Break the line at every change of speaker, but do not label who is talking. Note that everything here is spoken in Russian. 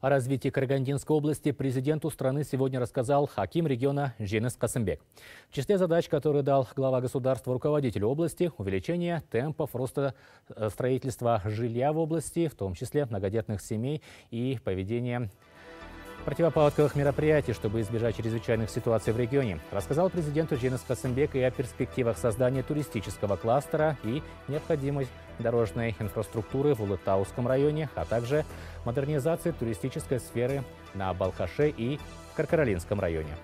О развитии Карагандинской области президенту страны сегодня рассказал Хаким региона Женес Касымбек. В числе задач, которые дал глава государства руководителю области, увеличение темпов роста э, строительства жилья в области, в том числе многодетных семей и поведение противопаводковых мероприятий, чтобы избежать чрезвычайных ситуаций в регионе. Рассказал президенту Женес Касымбек и о перспективах создания туристического кластера и необходимость дорожной инфраструктуры в Улытауском районе, а также модернизации туристической сферы на Балхаше и Каркаролинском районе.